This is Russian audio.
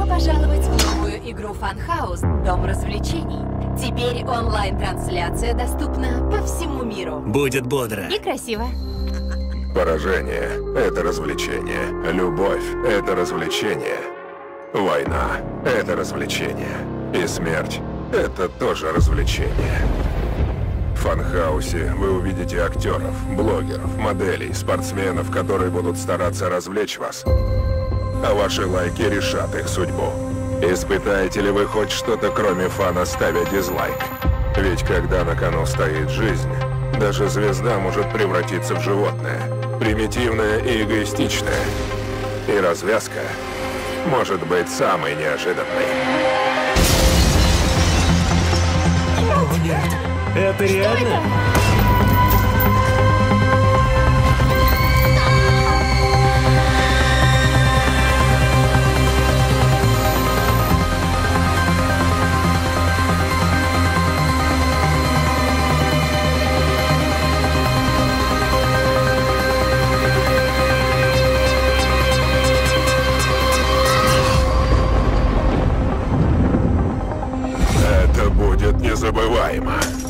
пожаловать в новую игру Funhouse Дом развлечений. Теперь онлайн-трансляция доступна по всему миру. Будет бодро. И красиво. Поражение — это развлечение. Любовь — это развлечение. Война — это развлечение. И смерть — это тоже развлечение. В Фанхаусе вы увидите актеров, блогеров, моделей, спортсменов, которые будут стараться развлечь вас. А ваши лайки решат их судьбу. Испытаете ли вы хоть что-то, кроме фана, ставя дизлайк? Ведь когда на кону стоит жизнь, даже звезда может превратиться в животное. Примитивное и эгоистичное. И развязка может быть самой неожиданной. О, нет. Это реально? Это будет незабываемо.